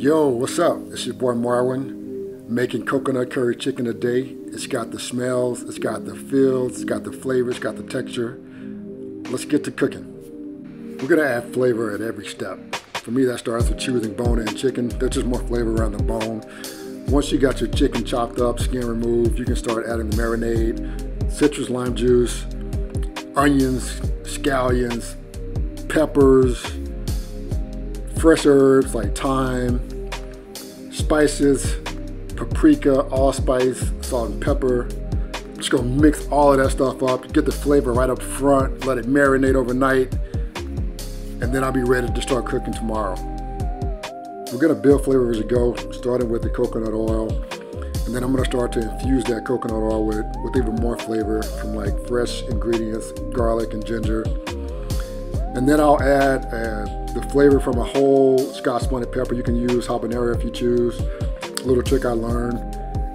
Yo, what's up? It's your boy Marwin making coconut curry chicken today. It's got the smells, it's got the feels, it's got the flavor, it's got the texture. Let's get to cooking. We're gonna add flavor at every step. For me, that starts with choosing bone-in chicken. There's just more flavor around the bone. Once you got your chicken chopped up, skin removed, you can start adding the marinade, citrus lime juice, onions, scallions, peppers, fresh herbs like thyme, spices, paprika, allspice, salt and pepper. Just gonna mix all of that stuff up, get the flavor right up front, let it marinate overnight, and then I'll be ready to start cooking tomorrow. We're gonna build flavor as we go, starting with the coconut oil, and then I'm gonna start to infuse that coconut oil with, with even more flavor from like fresh ingredients, garlic and ginger. And then I'll add uh, the flavor from a whole Scotch bonnet pepper. You can use habanero if you choose. A little trick I learned.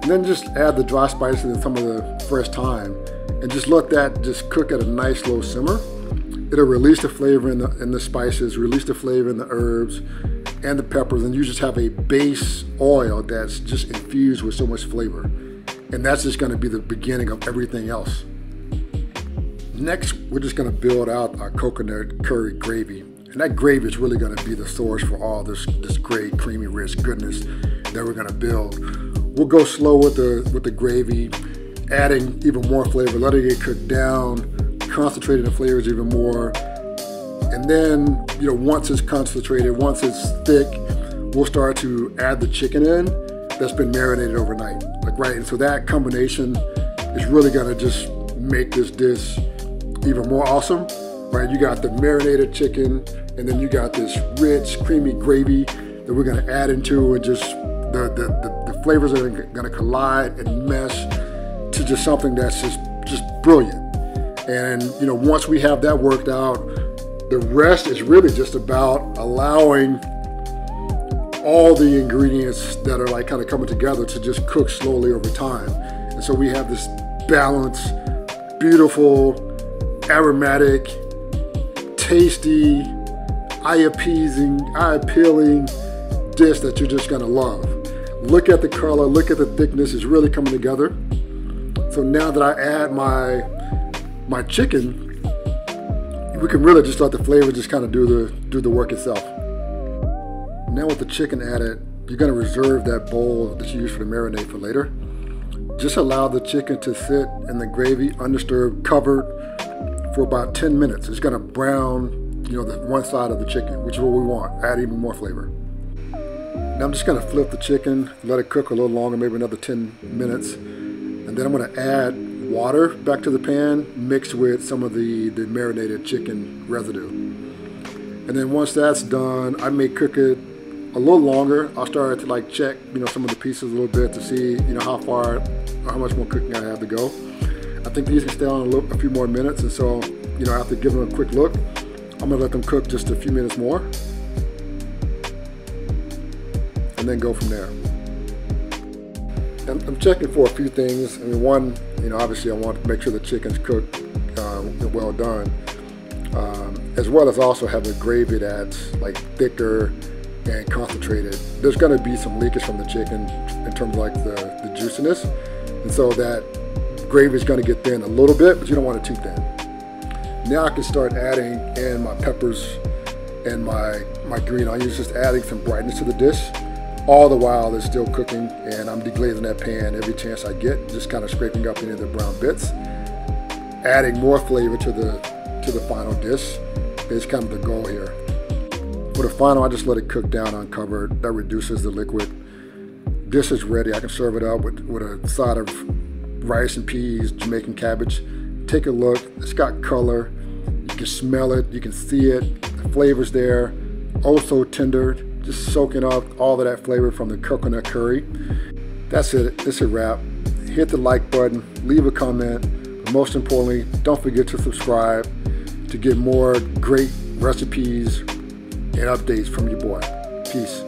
And then just add the dry spices and some of the fresh thyme. And just let that just cook at a nice low simmer. It'll release the flavor in the, in the spices, release the flavor in the herbs and the peppers. And you just have a base oil that's just infused with so much flavor. And that's just gonna be the beginning of everything else. Next, we're just gonna build out our coconut curry gravy. And that gravy is really gonna be the source for all this, this great, creamy, rich goodness that we're gonna build. We'll go slow with the, with the gravy, adding even more flavor, letting it cook down, concentrating the flavors even more. And then, you know, once it's concentrated, once it's thick, we'll start to add the chicken in that's been marinated overnight. Like, right, and so that combination is really gonna just make this dish even more awesome, right? You got the marinated chicken, and then you got this rich, creamy gravy that we're gonna add into, and just the, the, the, the flavors are gonna collide and mesh to just something that's just, just brilliant. And, you know, once we have that worked out, the rest is really just about allowing all the ingredients that are like kind of coming together to just cook slowly over time. And so we have this balanced, beautiful, aromatic, tasty, eye-appeasing, eye-appealing dish that you're just gonna love. Look at the color, look at the thickness, it's really coming together. So now that I add my my chicken, we can really just let the flavor just kind of do the do the work itself. Now with the chicken added, you're gonna reserve that bowl that you use for the marinade for later. Just allow the chicken to sit in the gravy undisturbed, covered for about 10 minutes. It's gonna brown, you know, the one side of the chicken, which is what we want, add even more flavor. Now I'm just gonna flip the chicken, let it cook a little longer, maybe another 10 minutes. And then I'm gonna add water back to the pan mixed with some of the, the marinated chicken residue. And then once that's done, I may cook it a little longer. I'll start to like check, you know, some of the pieces a little bit to see, you know, how far, how much more cooking I have to go. I think these can stay on a, little, a few more minutes. And so, you know, after giving them a quick look, I'm gonna let them cook just a few minutes more. And then go from there. And I'm checking for a few things. I mean, one, you know, obviously I want to make sure the chicken's cooked uh, well done. Um, as well as also have a gravy that's like thicker and concentrated. There's gonna be some leakage from the chicken in terms of like the, the juiciness. And so that gravy is gonna get thin a little bit, but you don't want it too thin. Now I can start adding in my peppers and my, my green onions, just adding some brightness to the dish. All the while it's still cooking and I'm deglazing that pan every chance I get, just kind of scraping up any of the brown bits. Adding more flavor to the, to the final dish is kind of the goal here. For the final, I just let it cook down uncovered. That reduces the liquid. Dish is ready. I can serve it up with, with a side of rice and peas, Jamaican cabbage. Take a look. It's got color. You can smell it. You can see it. The flavor's there. Also tender. Just soaking up all of that flavor from the coconut curry. That's it. It's a wrap. Hit the like button. Leave a comment. But most importantly, don't forget to subscribe to get more great recipes and updates from your boy. Peace.